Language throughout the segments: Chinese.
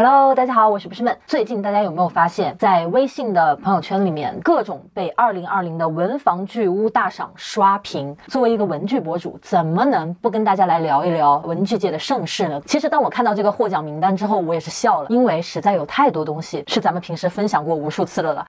Hello，大家好，我是不是闷。最近大家有没有发现，在微信的朋友圈里面，各种被二零二零的文房巨屋大赏刷屏？作为一个文具博主，怎么能不跟大家来聊一聊文具界的盛世呢？其实当我看到这个获奖名单之后，我也是笑了，因为实在有太多东西是咱们平时分享过无数次的了。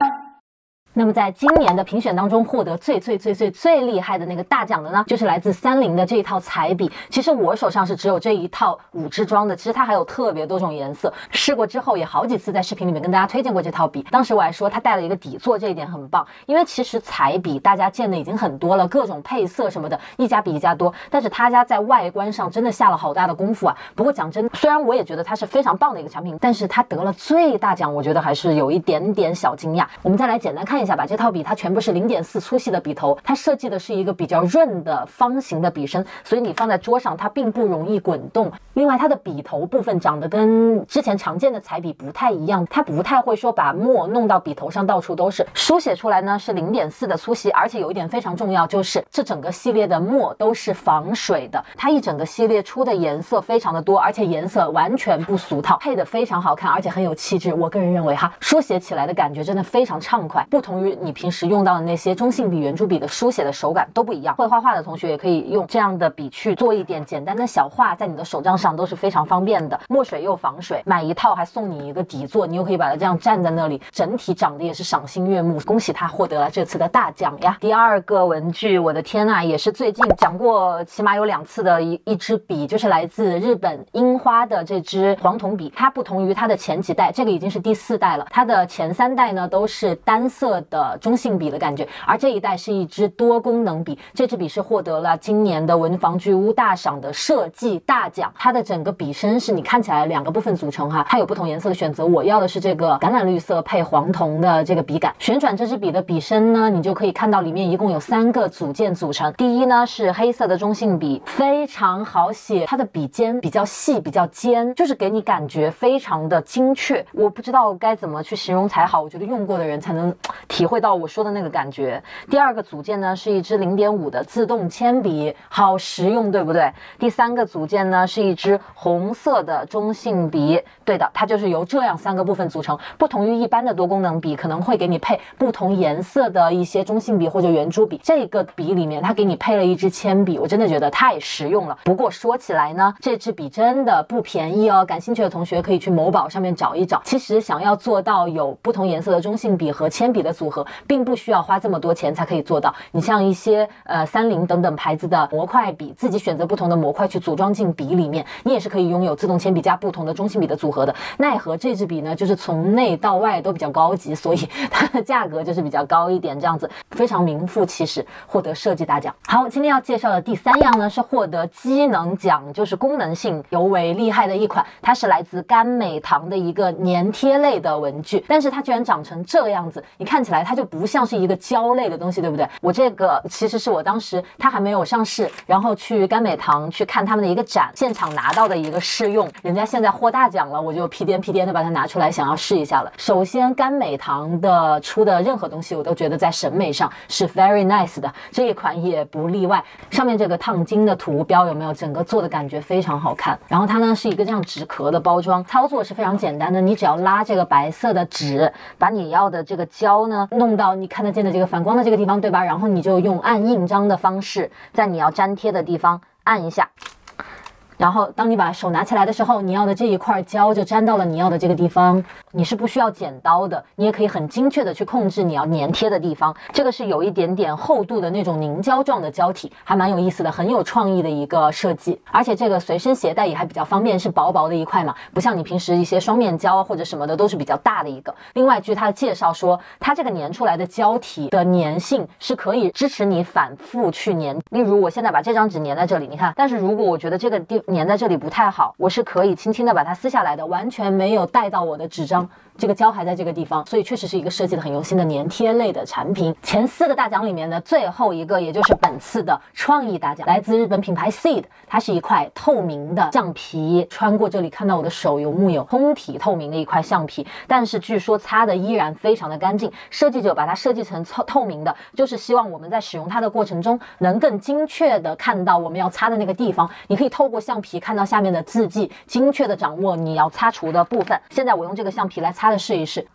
那么在今年的评选当中，获得最最最最最厉害的那个大奖的呢，就是来自三菱的这一套彩笔。其实我手上是只有这一套五支装的，其实它还有特别多种颜色。试过之后也好几次在视频里面跟大家推荐过这套笔。当时我还说它带了一个底座，这一点很棒。因为其实彩笔大家见的已经很多了，各种配色什么的，一家比一家多。但是他家在外观上真的下了好大的功夫啊。不过讲真，虽然我也觉得它是非常棒的一个产品，但是它得了最大奖，我觉得还是有一点点小惊讶。我们再来简单看看一下。吧这套笔，它全部是零点四粗细的笔头，它设计的是一个比较润的方形的笔身，所以你放在桌上，它并不容易滚动。另外，它的笔头部分长得跟之前常见的彩笔不太一样，它不太会说把墨弄到笔头上到处都是。书写出来呢是零点四的粗细，而且有一点非常重要，就是这整个系列的墨都是防水的。它一整个系列出的颜色非常的多，而且颜色完全不俗套，配的非常好看，而且很有气质。我个人认为哈，书写起来的感觉真的非常畅快，不同。同于你平时用到的那些中性笔、圆珠笔的书写的手感都不一样。会画画的同学也可以用这样的笔去做一点简单的小画，在你的手账上都是非常方便的。墨水又防水，买一套还送你一个底座，你又可以把它这样站在那里，整体长得也是赏心悦目。恭喜他获得了这次的大奖呀！第二个文具，我的天呐，也是最近讲过起码有两次的一一支笔，就是来自日本樱花的这支黄铜笔。它不同于它的前几代，这个已经是第四代了。它的前三代呢都是单色。的中性笔的感觉，而这一代是一支多功能笔。这支笔是获得了今年的文房具屋大赏的设计大奖。它的整个笔身是你看起来两个部分组成哈，它有不同颜色的选择。我要的是这个橄榄绿色配黄铜的这个笔杆。旋转这支笔的笔身呢，你就可以看到里面一共有三个组件组成。第一呢是黑色的中性笔，非常好写。它的笔尖比较细，比较尖，就是给你感觉非常的精确。我不知道该怎么去形容才好，我觉得用过的人才能。体会到我说的那个感觉。第二个组件呢是一支零点五的自动铅笔，好实用，对不对？第三个组件呢是一支红色的中性笔，对的，它就是由这样三个部分组成。不同于一般的多功能笔，可能会给你配不同颜色的一些中性笔或者圆珠笔。这个笔里面它给你配了一支铅笔，我真的觉得太实用了。不过说起来呢，这支笔真的不便宜哦。感兴趣的同学可以去某宝上面找一找。其实想要做到有不同颜色的中性笔和铅笔的组合并不需要花这么多钱才可以做到。你像一些呃三菱等等牌子的模块笔，自己选择不同的模块去组装进笔里面，你也是可以拥有自动铅笔加不同的中性笔的组合的。奈何这支笔呢，就是从内到外都比较高级，所以它的价格就是比较高一点，这样子非常名副其实获得设计大奖。好，今天要介绍的第三样呢，是获得机能奖，就是功能性尤为厉害的一款，它是来自甘美堂的一个粘贴类的文具，但是它居然长成这样子，你看起来。来它就不像是一个胶类的东西，对不对？我这个其实是我当时它还没有上市，然后去甘美堂去看他们的一个展，现场拿到的一个试用。人家现在获大奖了，我就屁颠屁颠的把它拿出来，想要试一下了。首先，甘美堂的出的任何东西，我都觉得在审美上是 very nice 的，这一款也不例外。上面这个烫金的图标有没有？整个做的感觉非常好看。然后它呢是一个这样纸壳的包装，操作是非常简单的，你只要拉这个白色的纸，把你要的这个胶呢。弄到你看得见的这个反光的这个地方，对吧？然后你就用按印章的方式，在你要粘贴的地方按一下。然后，当你把手拿起来的时候，你要的这一块胶就粘到了你要的这个地方。你是不需要剪刀的，你也可以很精确的去控制你要粘贴的地方。这个是有一点点厚度的那种凝胶状的胶体，还蛮有意思的，很有创意的一个设计。而且这个随身携带也还比较方便，是薄薄的一块嘛，不像你平时一些双面胶或者什么的都是比较大的一个。另外，据它的介绍说，它这个粘出来的胶体的粘性是可以支持你反复去粘。例如，我现在把这张纸粘在这里，你看，但是如果我觉得这个地粘在这里不太好，我是可以轻轻的把它撕下来的，完全没有带到我的纸张。这个胶还在这个地方，所以确实是一个设计的很用心的粘贴类的产品。前四个大奖里面的最后一个，也就是本次的创意大奖，来自日本品牌 Seed，它是一块透明的橡皮。穿过这里看到我的手有木有？通体透明的一块橡皮，但是据说擦的依然非常的干净。设计者把它设计成透透明的，就是希望我们在使用它的过程中，能更精确的看到我们要擦的那个地方。你可以透过橡皮看到下面的字迹，精确的掌握你要擦除的部分。现在我用这个橡皮来擦的试一试。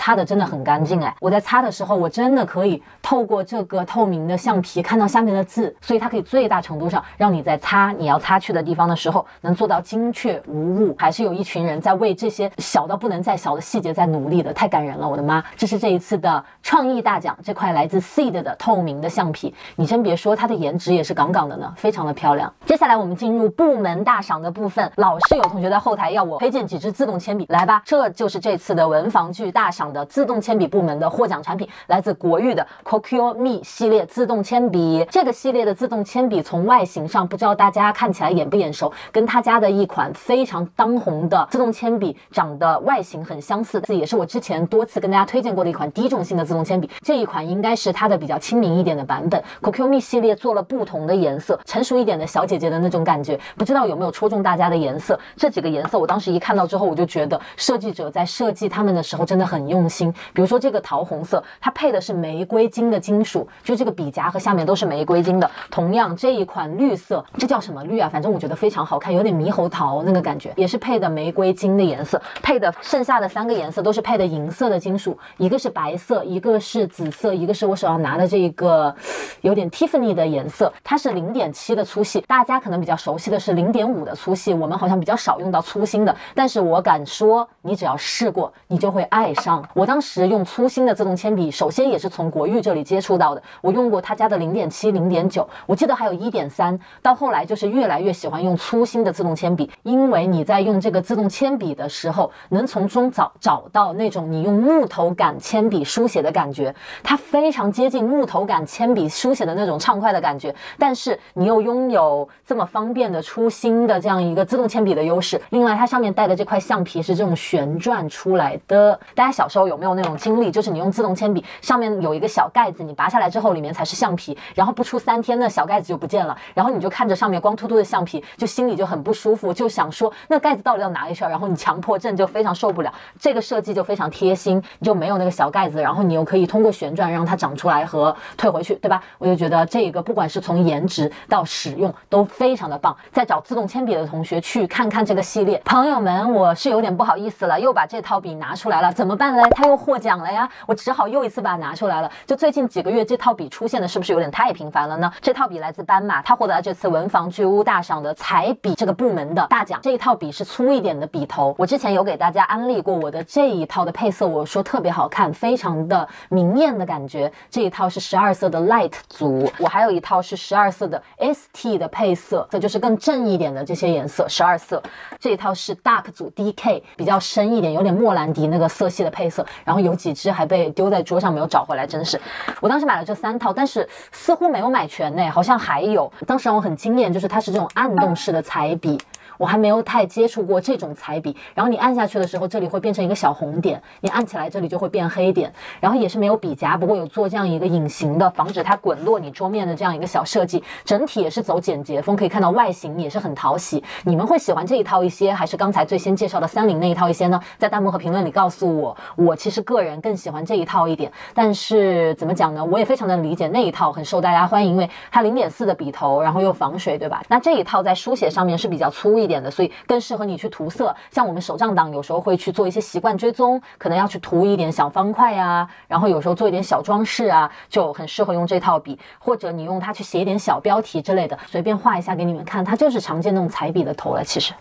擦的真的很干净哎！我在擦的时候，我真的可以透过这个透明的橡皮看到下面的字，所以它可以最大程度上让你在擦你要擦去的地方的时候，能做到精确无误。还是有一群人在为这些小到不能再小的细节在努力的，太感人了！我的妈，这是这一次的创意大奖，这块来自 Seed 的透明的橡皮，你真别说，它的颜值也是杠杠的呢，非常的漂亮。接下来我们进入部门大赏的部分，老是有同学在后台要我推荐几支自动铅笔，来吧，这就是这次的文房具大赏。的自动铅笔部门的获奖产品来自国誉的 CoQ Me 系列自动铅笔。这个系列的自动铅笔从外形上，不知道大家看起来眼不眼熟，跟他家的一款非常当红的自动铅笔长得外形很相似。这也是我之前多次跟大家推荐过的一款低重性的自动铅笔。这一款应该是它的比较亲民一点的版本。CoQ Me 系列做了不同的颜色，成熟一点的小姐姐的那种感觉，不知道有没有戳中大家的颜色？这几个颜色我当时一看到之后，我就觉得设计者在设计它们的时候真的很用。用心，比如说这个桃红色，它配的是玫瑰金的金属，就这个笔夹和下面都是玫瑰金的。同样这一款绿色，这叫什么绿啊？反正我觉得非常好看，有点猕猴桃那个感觉，也是配的玫瑰金的颜色。配的剩下的三个颜色都是配的银色的金属，一个是白色，一个是紫色，一个是我手上拿的这一个有点 Tiffany 的颜色。它是零点七的粗细，大家可能比较熟悉的是零点五的粗细，我们好像比较少用到粗心的。但是我敢说，你只要试过，你就会爱上。我当时用粗心的自动铅笔，首先也是从国誉这里接触到的。我用过他家的零点七、零点九，我记得还有一点三。到后来就是越来越喜欢用粗心的自动铅笔，因为你在用这个自动铅笔的时候，能从中找找到那种你用木头感铅笔书写的感觉，它非常接近木头感铅笔书写的那种畅快的感觉。但是你又拥有这么方便的粗心的这样一个自动铅笔的优势。另外，它上面带的这块橡皮是这种旋转出来的。大家小时候。有没有那种经历？就是你用自动铅笔，上面有一个小盖子，你拔下来之后，里面才是橡皮，然后不出三天，那小盖子就不见了，然后你就看着上面光秃秃的橡皮，就心里就很不舒服，就想说那盖子到底要哪里去？然后你强迫症就非常受不了。这个设计就非常贴心，你就没有那个小盖子，然后你又可以通过旋转让它长出来和退回去，对吧？我就觉得这个不管是从颜值到使用都非常的棒。在找自动铅笔的同学去看看这个系列，朋友们，我是有点不好意思了，又把这套笔拿出来了，怎么办嘞？他又获奖了呀！我只好又一次把它拿出来了。就最近几个月，这套笔出现的是不是有点太频繁了呢？这套笔来自斑马，它获得了这次文房具屋大赏的彩笔这个部门的大奖。这一套笔是粗一点的笔头，我之前有给大家安利过我的这一套的配色，我说特别好看，非常的明艳的感觉。这一套是十二色的 light 组，我还有一套是十二色的 ST 的配色，这就是更正一点的这些颜色，十二色。这一套是 dark 组 DK，比较深一点，有点莫兰迪那个色系的配色。然后有几支还被丢在桌上没有找回来，真是。我当时买了这三套，但是似乎没有买全呢，好像还有。当时让我很惊艳，就是它是这种按动式的彩笔。我还没有太接触过这种彩笔，然后你按下去的时候，这里会变成一个小红点，你按起来这里就会变黑点，然后也是没有笔夹，不过有做这样一个隐形的，防止它滚落你桌面的这样一个小设计，整体也是走简洁风，可以看到外形也是很讨喜。你们会喜欢这一套一些，还是刚才最先介绍的三菱那一套一些呢？在弹幕和评论里告诉我，我其实个人更喜欢这一套一点，但是怎么讲呢？我也非常的理解那一套很受大家欢迎，因为它零点四的笔头，然后又防水，对吧？那这一套在书写上面是比较粗一。点点的，所以更适合你去涂色。像我们手账党有时候会去做一些习惯追踪，可能要去涂一点小方块呀，然后有时候做一点小装饰啊，就很适合用这套笔。或者你用它去写一点小标题之类的，随便画一下给你们看，它就是常见那种彩笔的头了，其实。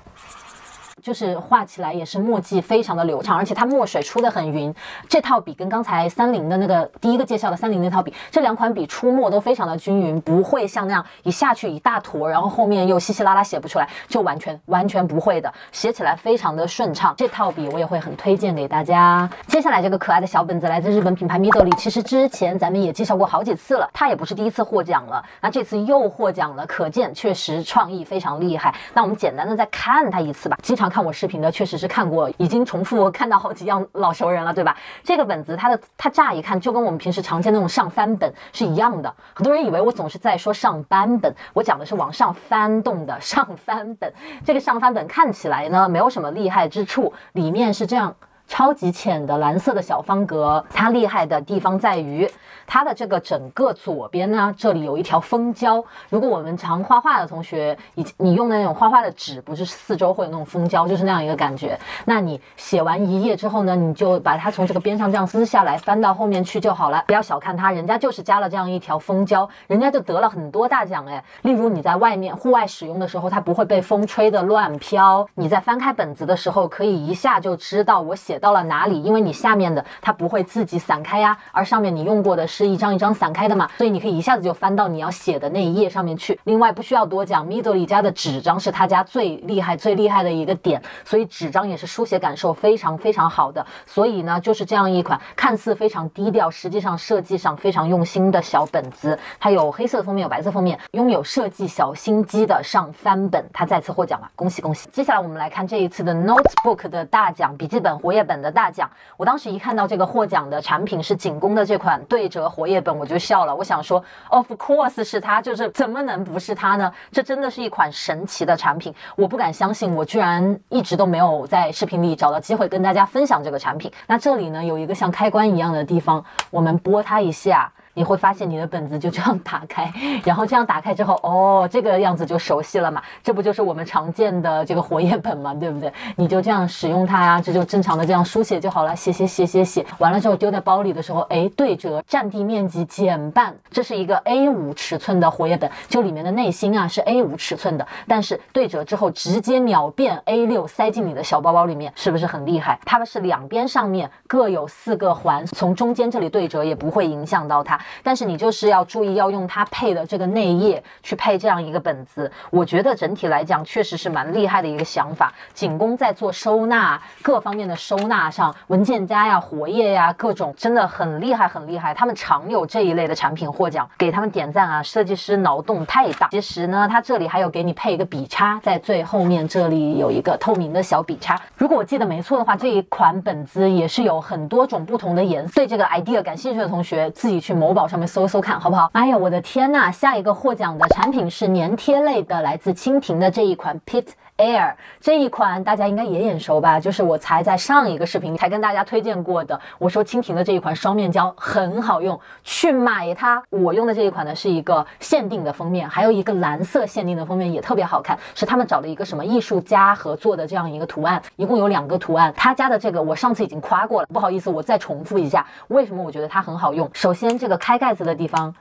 就是画起来也是墨迹非常的流畅，而且它墨水出的很匀。这套笔跟刚才三菱的那个第一个介绍的三菱那套笔，这两款笔出墨都非常的均匀，不会像那样一下去一大坨，然后后面又稀稀拉拉写不出来，就完全完全不会的，写起来非常的顺畅。这套笔我也会很推荐给大家。接下来这个可爱的小本子来自日本品牌 Midori，其实之前咱们也介绍过好几次了，它也不是第一次获奖了，那这次又获奖了，可见确实创意非常厉害。那我们简单的再看它一次吧，经常。看我视频的确实是看过，已经重复看到好几样老熟人了，对吧？这个本子它的它乍一看就跟我们平时常见那种上翻本是一样的。很多人以为我总是在说上翻本，我讲的是往上翻动的上翻本。这个上翻本看起来呢没有什么厉害之处，里面是这样。超级浅的蓝色的小方格。它厉害的地方在于。它的这个整个左边呢，这里有一条封胶。如果我们常画画的同学，以你用的那种画画的纸，不是四周会有那种封胶，就是那样一个感觉。那你写完一页之后呢，你就把它从这个边上这样撕下来，翻到后面去就好了。不要小看它，人家就是加了这样一条封胶，人家就得了很多大奖哎。例如你在外面户外使用的时候，它不会被风吹得乱飘。你在翻开本子的时候，可以一下就知道我写到了哪里，因为你下面的它不会自己散开呀，而上面你用过的是。是一张一张散开的嘛，所以你可以一下子就翻到你要写的那一页上面去。另外不需要多讲，Midori 家的纸张是他家最厉害、最厉害的一个点，所以纸张也是书写感受非常非常好的。所以呢，就是这样一款看似非常低调，实际上设计上非常用心的小本子。它有黑色封面，有白色封面，拥有设计小心机的上翻本，它再次获奖了，恭喜恭喜！接下来我们来看这一次的 Notebook 的大奖，笔记本活页本本的大奖。我当时一看到这个获奖的产品是景宫的这款对折。活页本我就笑了，我想说，Of course 是它，就是怎么能不是它呢？这真的是一款神奇的产品，我不敢相信，我居然一直都没有在视频里找到机会跟大家分享这个产品。那这里呢有一个像开关一样的地方，我们拨它一下。你会发现你的本子就这样打开，然后这样打开之后，哦，这个样子就熟悉了嘛，这不就是我们常见的这个活页本嘛，对不对？你就这样使用它呀，这就正常的这样书写就好了，写写写写写，完了之后丢在包里的时候，哎，对折，占地面积减半，这是一个 A5 尺寸的活页本，就里面的内芯啊是 A5 尺寸的，但是对折之后直接秒变 A6，塞进你的小包包里面，是不是很厉害？它们是两边上面各有四个环，从中间这里对折也不会影响到它。但是你就是要注意，要用它配的这个内页去配这样一个本子。我觉得整体来讲，确实是蛮厉害的一个想法。仅供在做收纳各方面的收纳上，文件夹呀、活页呀，各种真的很厉害，很厉害。他们常有这一类的产品获奖，给他们点赞啊！设计师脑洞太大。其实呢，它这里还有给你配一个笔插，在最后面这里有一个透明的小笔插。如果我记得没错的话，这一款本子也是有很多种不同的颜色。对这个 idea 感兴趣的同学，自己去某。宝上面搜搜看好不好？哎呀，我的天呐！下一个获奖的产品是粘贴类的，来自蜻蜓的这一款 Pit。Air 这一款大家应该也眼熟吧？就是我才在上一个视频才跟大家推荐过的。我说蜻蜓的这一款双面胶很好用，去买它。我用的这一款呢是一个限定的封面，还有一个蓝色限定的封面也特别好看，是他们找的一个什么艺术家合作的这样一个图案，一共有两个图案。他家的这个我上次已经夸过了，不好意思，我再重复一下，为什么我觉得它很好用？首先这个开盖子的地方。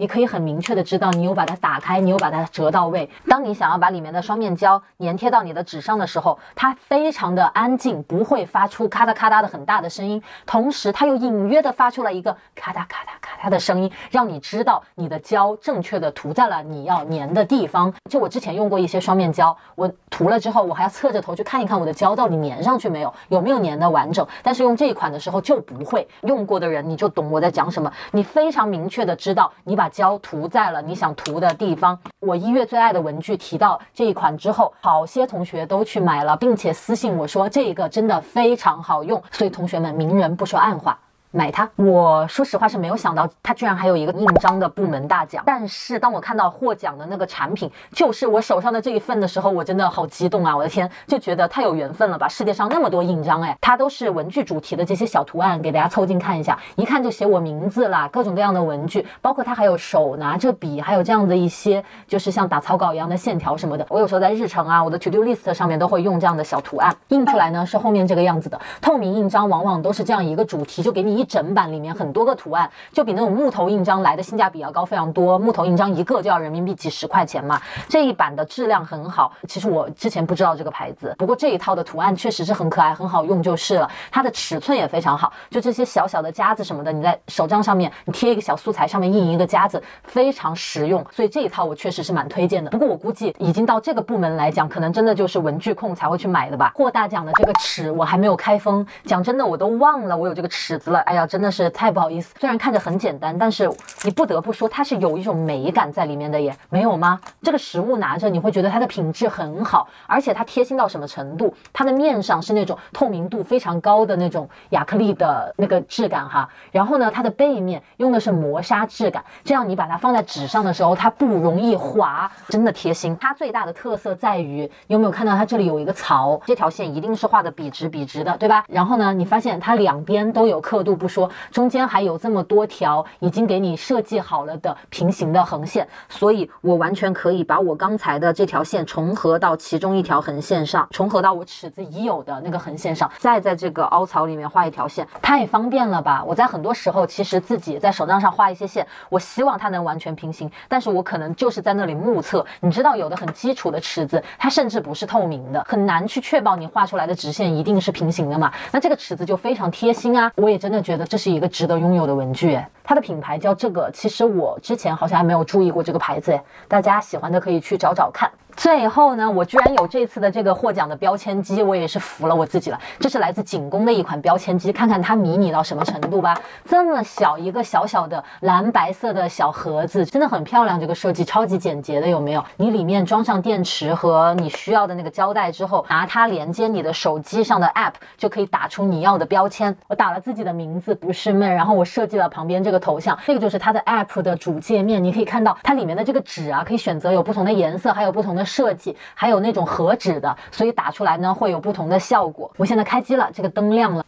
你可以很明确的知道，你有把它打开，你有把它折到位。当你想要把里面的双面胶粘贴到你的纸上的时候，它非常的安静，不会发出咔嗒咔嗒的很大的声音。同时，它又隐约的发出了一个咔嗒咔嗒咔嗒的声音，让你知道你的胶正确的涂在了你要粘的地方。就我之前用过一些双面胶，我涂了之后，我还要侧着头去看一看我的胶到底粘上去没有，有没有粘的完整。但是用这一款的时候就不会，用过的人你就懂我在讲什么，你非常明确的知道你把。胶涂在了你想涂的地方。我一月最爱的文具提到这一款之后，好些同学都去买了，并且私信我说这个真的非常好用。所以同学们，明人不说暗话。买它，我说实话是没有想到它居然还有一个印章的部门大奖。但是当我看到获奖的那个产品就是我手上的这一份的时候，我真的好激动啊！我的天，就觉得太有缘分了吧！世界上那么多印章，哎，它都是文具主题的这些小图案，给大家凑近看一下，一看就写我名字啦，各种各样的文具，包括它还有手拿着笔，还有这样的一些就是像打草稿一样的线条什么的。我有时候在日程啊，我的 to do list 上面都会用这样的小图案，印出来呢是后面这个样子的。透明印章往往都是这样一个主题，就给你。一整版里面很多个图案，就比那种木头印章来的性价比要高非常多。木头印章一个就要人民币几十块钱嘛。这一版的质量很好，其实我之前不知道这个牌子，不过这一套的图案确实是很可爱，很好用就是了。它的尺寸也非常好，就这些小小的夹子什么的，你在手账上面你贴一个小素材，上面印一个夹子，非常实用。所以这一套我确实是蛮推荐的。不过我估计已经到这个部门来讲，可能真的就是文具控才会去买的吧。获大奖的这个尺我还没有开封，讲真的我都忘了我有这个尺子了。哎呀，真的是太不好意思。虽然看着很简单，但是你不得不说它是有一种美感在里面的耶，没有吗？这个实物拿着你会觉得它的品质很好，而且它贴心到什么程度？它的面上是那种透明度非常高的那种亚克力的那个质感哈，然后呢，它的背面用的是磨砂质感，这样你把它放在纸上的时候，它不容易滑，真的贴心。它最大的特色在于，你有没有看到它这里有一个槽？这条线一定是画的笔直笔直的，对吧？然后呢，你发现它两边都有刻度不说，中间还有这么多条已经给你设计好了的平行的横线，所以我完全可以把我刚才的这条线重合到其中一条横线上，重合到我尺子已有的那个横线上，再在这个凹槽里面画一条线，太方便了吧？我在很多时候其实自己在手账上画一些线，我希望它能完全平行，但是我可能就是在那里目测。你知道，有的很基础的尺子，它甚至不是透明的，很难去确保你画出来的直线一定是平行的嘛？那这个尺子就非常贴心啊！我也真的觉觉得这是一个值得拥有的文具。它的品牌叫这个，其实我之前好像还没有注意过这个牌子，大家喜欢的可以去找找看。最后呢，我居然有这次的这个获奖的标签机，我也是服了我自己了。这是来自景工的一款标签机，看看它迷你到什么程度吧。这么小一个小小的蓝白色的小盒子，真的很漂亮。这个设计超级简洁的，有没有？你里面装上电池和你需要的那个胶带之后，拿它连接你的手机上的 App，就可以打出你要的标签。我打了自己的名字，不是闷，然后我设计了旁边这个头像，这个就是它的 App 的主界面。你可以看到它里面的这个纸啊，可以选择有不同的颜色，还有不同的。设计还有那种合纸的，所以打出来呢会有不同的效果。我现在开机了，这个灯亮了。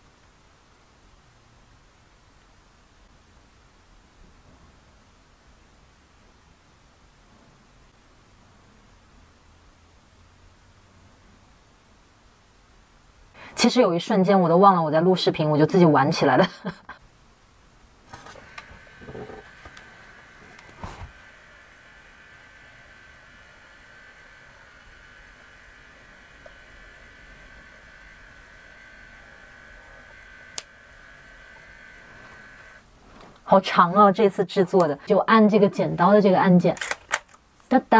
其实有一瞬间我都忘了我在录视频，我就自己玩起来了。好长哦，这次制作的就按这个剪刀的这个按键，哒哒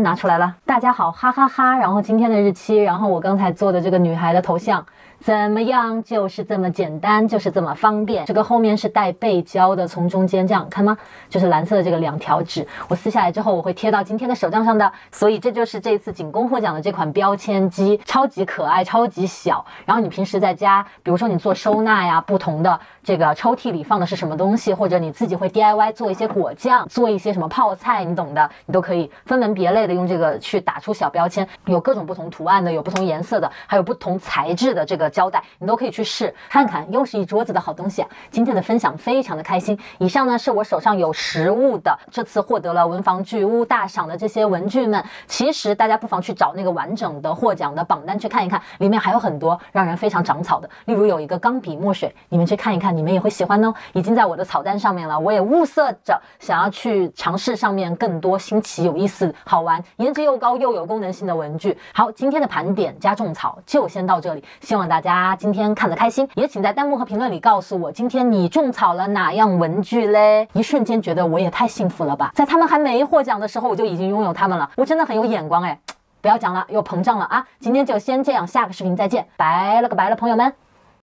拿出来了。大家好，哈哈哈。然后今天的日期，然后我刚才做的这个女孩的头像。怎么样？就是这么简单，就是这么方便。这个后面是带背胶的，从中间这样看吗？就是蓝色的这个两条纸，我撕下来之后，我会贴到今天的手账上的。所以这就是这次景工获奖的这款标签机，超级可爱，超级小。然后你平时在家，比如说你做收纳呀，不同的这个抽屉里放的是什么东西，或者你自己会 DIY 做一些果酱，做一些什么泡菜，你懂的，你都可以分门别类的用这个去打出小标签，有各种不同图案的，有不同颜色的，还有不同材质的这个。胶带你都可以去试看看，又是一桌子的好东西啊！今天的分享非常的开心。以上呢是我手上有实物的，这次获得了文房具屋大赏的这些文具们，其实大家不妨去找那个完整的获奖的榜单去看一看，里面还有很多让人非常长草的。例如有一个钢笔墨水，你们去看一看，你们也会喜欢哦。已经在我的草单上面了，我也物色着想要去尝试上面更多新奇、有意思、好玩、颜值又高又有功能性的文具。好，今天的盘点加种草就先到这里，希望大家。大家今天看得开心，也请在弹幕和评论里告诉我，今天你种草了哪样文具嘞？一瞬间觉得我也太幸福了吧，在他们还没获奖的时候，我就已经拥有他们了，我真的很有眼光哎！不要讲了，又膨胀了啊！今天就先这样，下个视频再见，拜了个拜了，朋友们。